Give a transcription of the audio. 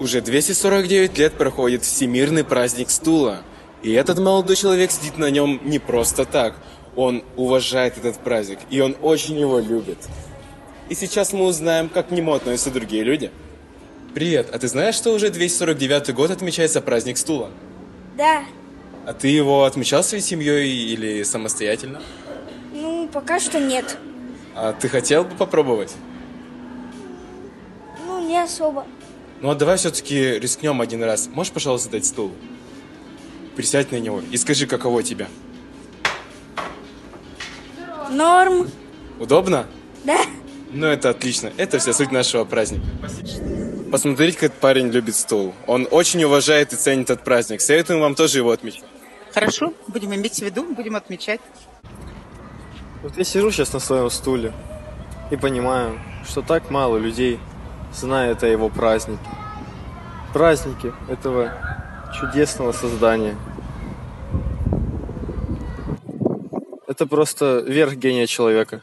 Уже 249 лет проходит Всемирный праздник стула. И этот молодой человек сидит на нем не просто так. Он уважает этот праздник, и он очень его любит. И сейчас мы узнаем, как к нему относятся другие люди. Привет, а ты знаешь, что уже 249 год отмечается праздник стула? Да, А ты его отмечал своей семьей или самостоятельно? ну пока что нет. А ты хотел бы попробовать? Ну, не особо. Ну а давай все-таки рискнем один раз. Можешь, пожалуйста, дать стул? Присядь на него и скажи, каково тебе. Норм. Удобно? Да. Ну это отлично. Это вся суть нашего праздника. Посмотрите, как этот парень любит стул. Он очень уважает и ценит этот праздник. Советуем вам тоже его отмечать. Хорошо, будем иметь в виду, будем отмечать. Вот я сижу сейчас на своем стуле и понимаю, что так мало людей знает о его празднике. Празднике этого чудесного создания. Это просто верх гения человека.